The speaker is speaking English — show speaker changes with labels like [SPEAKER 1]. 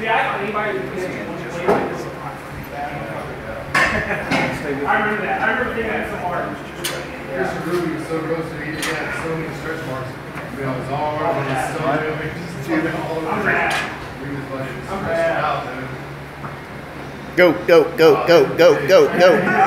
[SPEAKER 1] See, I thought anybody who plays like this. I remember that. I remember thinking that so hard.
[SPEAKER 2] Christian Ruby was so roasted, he just had so many stretch marks. You know, his arm and his stomach, I mean, just fucking all over.
[SPEAKER 1] I'm rad.
[SPEAKER 2] He was like,
[SPEAKER 1] I'm
[SPEAKER 2] stretched out, dude.
[SPEAKER 3] Go, go, go, go, go, go, go.